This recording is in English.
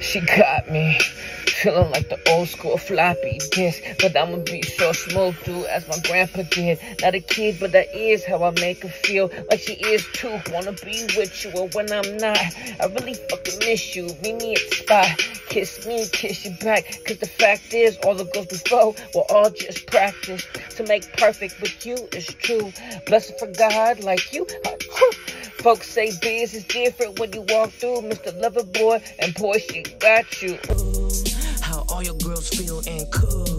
She got me. Feeling like the old school floppy disk, but I'ma be so smooth through as my grandpa did. Not a kid, but that is how I make her feel like she is too. Wanna be with you, or when I'm not, I really fucking miss you. Meet me at the spot, kiss me, kiss you back. Cause the fact is, all the girls before were all just practice to make perfect, but you is true. Blessed for God like you. Folks say biz is different when you walk through, Mr. Lover Boy, and boy, she got you. Ooh, how all your girls feel and cool.